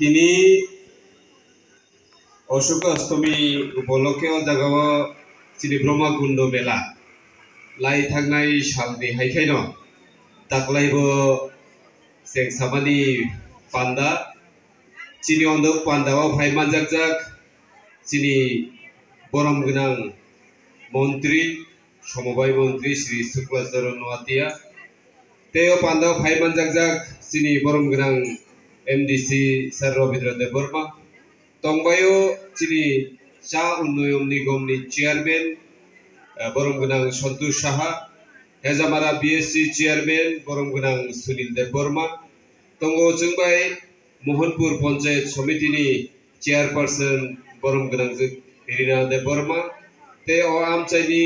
তিনি অশোক অষ্টমী উপলক্ষে জাগাব শ্রী ব্রহ্মকুণ্ড মেলা। লাই থাকনাই সালনি হাইখাইন তাকলাইব চেং পান্ডা চিনি অন্ধক পান্ডাও ভাই মানজাক মানজাকজাক চিনি বরম গান মন্ত্রী সমবায় মন্ত্রী শ্রী শুক্লাচরণ নোয়াতিয়া তেও পান্ডাও ভাই মানজাক মানজাকজাক চিনি বরম গান बरम गोनां एमडिसि सार रबीन्द्र देब बर्मा तंबायो चिनि चा उन्नयन निगमनि चेयारमेन बरम गोनां सन्तोष साहा हेजामारा बिएससि चेयारमेन बरम गोनां सुनिल देब बर्मा दङ जोंबाय महनपुर पन्चायत समितिनि चेयारपारसन बरम गोनां रिना देब बर्मा ते अ आमचाइनि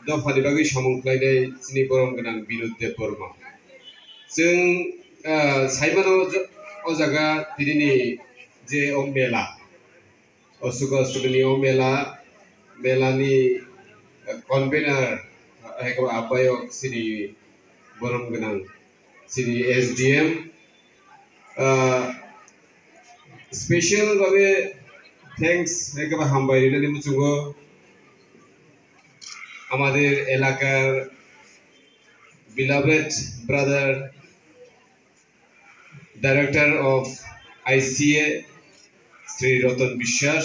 दफानि बागै सामुंख्लायनाय चिनि बरम गोनां बिनुद देब बर्मा जों साइमानाव ও জায়গা তিনি যে ও মেলা। অসুখ অসুখনি ও মেলা, মেলানি কনভেনার আপায়ক শ্রী বরম গোনাং শ্রী এস ডি এম স্পেশালভাবে থ্যাংকস একেবারে হামবাই এটা নিমচুঙ্গ আমাদের এলাকার beloved brother director of ICA Shri Ratan Biswas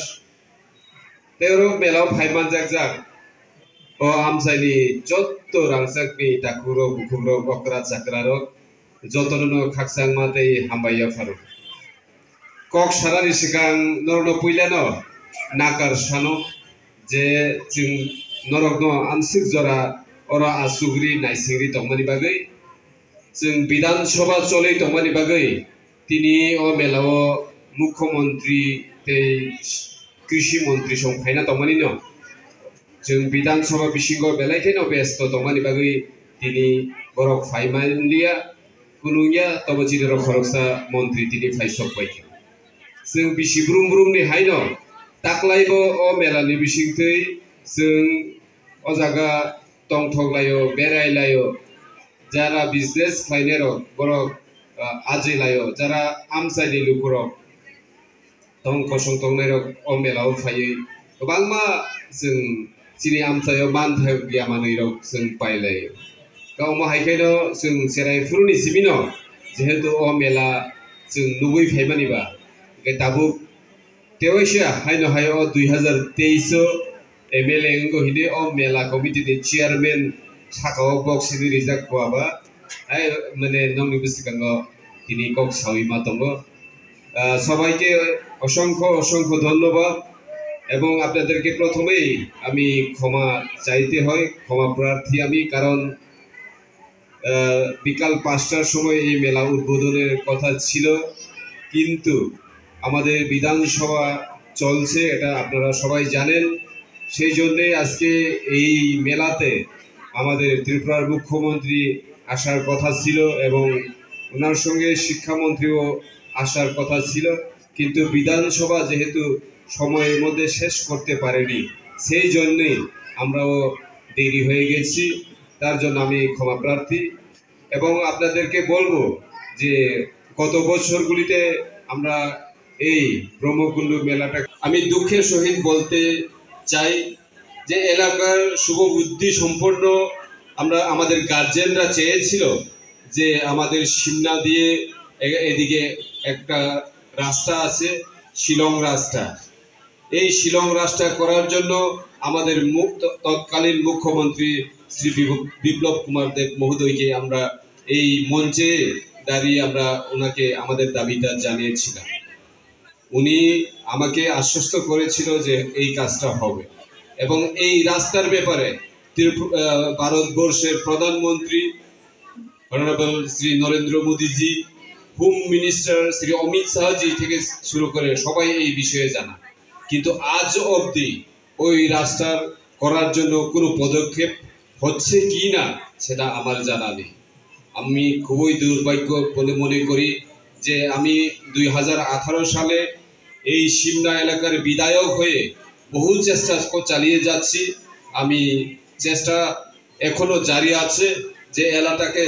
তেরো মেলাও ফাইমান জাকজাক ও আমসাইনি যত রাংসাকনি টাকুরো বুকুরো বকরা চাকরারো যতন খাকসাং মাতেই হাম্বাইয়া ফারো কক সারানি সিকাং নরন পুইলেন নাকার সানো যে চিং নরগ্ন আনসিক জরা ওরা আসুগরি নাইসিংরি তকমানি বাগৈ जों विधानसभा चलै तमानि बागै তিনি ও মেলাও মুখ্যমন্ত্রী তেই কৃষি মন্ত্রী সংখ্যাইনা তমানি ন। जों বিধানসভা বিশিঙ্গ বেলাইতেন ব্যস্ত তমানি বাগৈ তিনি বরক ফাইমানলিয়া কুনুয়া তবে জিনের খরকসা মন্ত্রী তিনি ফাই সব পাইকে जों বিশি ব্রুম ব্রুমনি হাইন তাকলাইব ও মেলানি বিশিংতেই जों অজাগা টংঠগলায় বেড়াইলায় যারা বিজনেস লাইনেরও বড় আজি লাইও যারা আমসাইনি লুকুরও তং কসং তংনাইরক অমেলাও মেলাও ফাইয়ে বাংমা जों চিনি আমসায় মান থাকা মানৈরক जों পাইলাই গাও মাহাইখাইন जों সেরাইফুরনি সিমিন যেহেতু অমেলা মেলা जों নুবুই ফাইমানিবা দাবু তেওয়াইসা হাইন হাইও দুই হাজার তেইশ এম এল এ হিনে ও মেলা কমিটিতে chairman sakaw kok sini rizak ko aba. Ai mane nong ni biskan go সবাইকে অসংখ্য অসংখ্য ধন্যবাদ এবং আপনাদেরকে প্রথমেই আমি ক্ষমা চাইতে হয় ক্ষমা প্রার্থী আমি কারণ বিকাল পাঁচটার সময় এই মেলা উদ্বোধনের কথা ছিল কিন্তু আমাদের বিধানসভা চলছে এটা আপনারা সবাই জানেন সেই জন্যে আজকে এই মেলাতে আমাদের ত্রিপুরার মুখ্যমন্ত্রী আসার কথা ছিল এবং ওনার সঙ্গে শিক্ষামন্ত্রীও আসার কথা ছিল। কিন্তু বিধানসভা যেহেতু সময়ের মধ্যে শেষ করতে পারেনি, সেই জন্যেই আমরাও দেরি হয়ে গেছি। তার জন্য আমি ক্ষমা প্রার্থী। এবং আপনাদেরকে বলব যে গত বছরগুলিতে আমরা এই ব্রহ্মকুণ্ড মেলাটা আমি দুঃখের সহিত বলতে চাই যে এলাকার শুভ বুদ্ধি সম্পন্ন আমরা আমাদের গার্জেনরা চেয়েছিল যে আমাদের সিমনা দিয়ে এদিকে একটা রাস্তা আছে, শিলং রাস্তা। এই শিলং রাস্তা করার জন্য আমাদের তৎকালীন মুখ্যমন্ত্রী শ্রী বিপ্লব কুমার দেব মহোদয়কে আমরা এই মঞ্চে দাঁড়িয়ে আমরা ওনাকে আমাদের দাবিটা জানিয়েছিলাম। উনি আমাকে আশ্বস্ত করেছিল যে এই কাজটা হবে। এবং এই রাস্তার ব্যাপারে ভারতবর্ষের প্রধানমন্ত্রী honourable Shri Narendra Modiji home minister Shri Amit Shahji থেকে শুরু করে সবাই এই বিষয়ে জানা কিন্তু আজ অবধি ওই রাস্তার করার জন্য কোনো পদক্ষেপ হচ্ছে কি না, সেটা আমার জানা নেই। আমি খুবই দুর্ভাগ্য বলে মনে করি যে আমি দুই হাজার আঠারো সালে এই সিমনা এলাকার বিধায়ক হয়ে বহু চেষ্টা চালিয়ে যাচ্ছি। আমি চেষ্টা এখনও জারি আছে যে এলাকাকে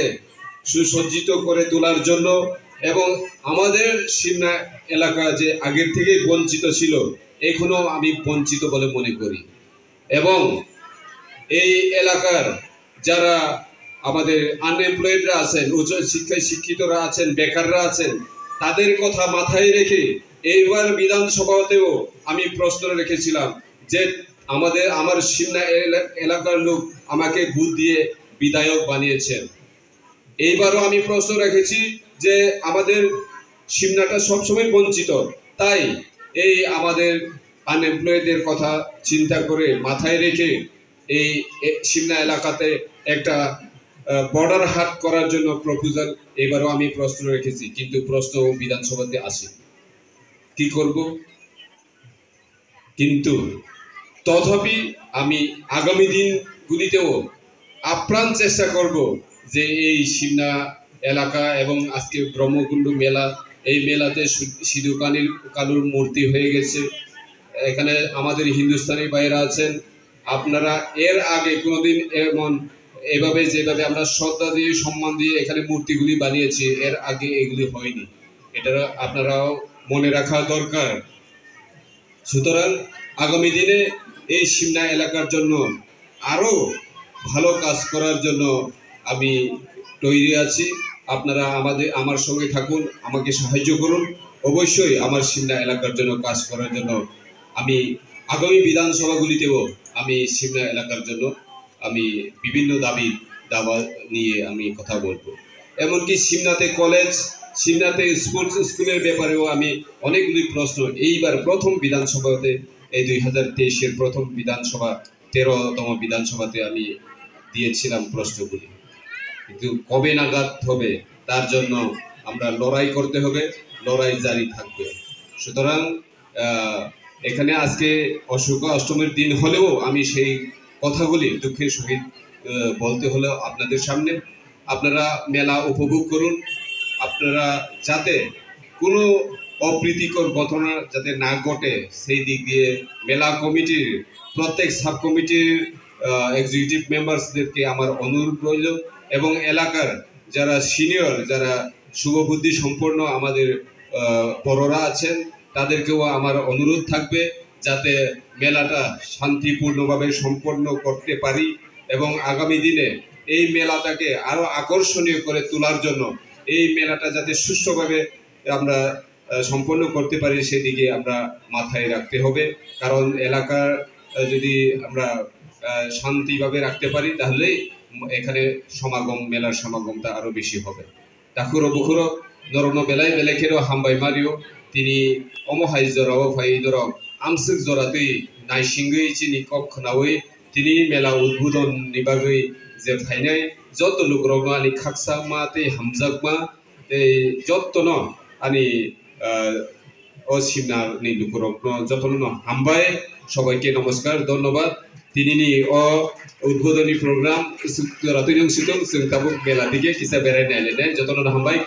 সুসজ্জিত করে তোলার জন্য এবং আমাদের সিমনা এলাকা যে আগের থেকেই বঞ্চিত ছিল, এখনও আমি বঞ্চিত বলে মনে করি। এবং এই এলাকার যারা আমাদের আনএমপ্লয়েডরা আছেন, উচ্চ শিক্ষায় শিক্ষিতরা আছেন, বেকাররা আছেন, তাদের কথা মাথায় রেখে এইবার বিধানসভাতেও আমি প্রশ্ন রেখেছিলাম যে আমাদের, আমার সিমনা এলা- এলাকার লোক আমাকে ভোট দিয়ে বিধায়ক বানিয়েছেন। এইবারও আমি প্রশ্ন রেখেছি যে আমাদের সিমনাটা সবসময় বঞ্চিত। তাই এই আমাদের আনএমপ্লয়েডদের কথা চিন্তা করে মাথায় রেখে এই সিমনা এলাকাতে একটা বর্ডার হাট করার জন্য প্রপোজাল এবারও আমি প্রশ্ন রেখেছি, কিন্তু প্রশ্ন বিধানসভাতে আসে কি করব? কিন্তু তথাপি আমি আগামী দিনগুলিতেও আপ্রাণ চেষ্টা করব যে এই সিমনা এলাকা এবং আজকে ব্রহ্মকুণ্ড মেলা, এই মেলাতে সিধু কানির, কালুর মূর্তি হয়ে গেছে। এখানে আমাদের হিন্দুস্তানি ভাইয়েরা আছেন। আপনারা এর আগে কোনোদিন এমন, এভাবে যেভাবে আমরা শ্রদ্ধা দিয়ে, সম্মান দিয়ে এখানে মূর্তিগুলি বানিয়েছি, এর আগে এগুলি হয়নি। এটা আপনারাও মনে রাখা দরকার। সুতরাং আগামী দিনে এই সিমনা এলাকার জন্য আরও ভালো কাজ করার জন্য আমি তৈরি আছি। আপনারা আমাদের, আমার সঙ্গে থাকুন, আমাকে সাহায্য করুন। অবশ্যই আমার সিমনা এলাকার জন্য কাজ করার জন্য আমি আগামী বিধানসভাগুলিতেও আমি সিমনা এলাকার জন্য আমি বিভিন্ন দাবি দাবা নিয়ে আমি কথা বলব। এমনকি সিমনাতে কলেজ সিমনাতে স্পোর্টস স্কুলের ব্যাপারেও আমি অনেকগুলি প্রশ্ন। এইবার প্রথম বিধানসভাতে, এই দুই হাজার তেইশের প্রথম বিধানসভা, তেরোতম বিধানসভাতে আমি দিয়েছিলাম প্রশ্নগুলি। কিন্তু কবে নাগাদ হবে, তার জন্য আমরা লড়াই করতে হবে, লড়াই জারি থাকবে। সুতরাং এখানে আজকে অশুভ অষ্টমীর দিন হলেও আমি সেই কথাগুলি দুঃখের সহিত বলতে হলেও আপনাদের সামনে। আপনারা মেলা উপভোগ করুন আপনারা যাতে কোনো অপ্রীতিকর ঘটনা যাতে না ঘটে, সেই দিক দিয়ে মেলা কমিটির, প্রত্যেক সাব কমিটির এক্সিকিউটিভ মেম্বার্সদেরকে আমার অনুরোধ রইল এবং এলাকার যারা সিনিয়র যারা শুভবুদ্ধি সম্পন্ন আমাদের বড়রা আছেন, তাদেরকেও আমার অনুরোধ থাকবে যাতে মেলাটা শান্তিপূর্ণভাবে সম্পন্ন করতে পারি এবং আগামী দিনে এই মেলাটাকে আরও আকর্ষণীয় করে তোলার জন্য এই মেলাটা যাতে সুষ্ঠুভাবে আমরা সম্পন্ন করতে পারি, সেদিকে আমরা মাথায় রাখতে হবে। কারণ এলাকার যদি আমরা শান্তিভাবে রাখতে পারি, তাহলে এখানে সমাগম, মেলার সমাগমটা আরও বেশি হবে। তাকুরো বুকুরো, নরনো বেলায় বেলেখেরও হামবাই মারিও, তিনি অমহাই জরাও ফাই দরক আমসিক জরাতুই নাইসিংগৈ চিনি কক খনাওই তিনি মেলা উদ্বোধন নিবাগৈ যে ফাইনাই যত লোক রং আনি খাকসা মা তে হামজাক মা তে যত ন আনি আহ, নি সিমনানি লোক রত্ন যত ন হামবাই সবাইকে নমস্কার ধন্যবাদ তিনি নি ও উদ্বোধনী প্রোগ্রাম জরাতুই সুতং সুতাবুক মেলা দিকে কিসা বেড়াই নাইলে যত ন হামবাই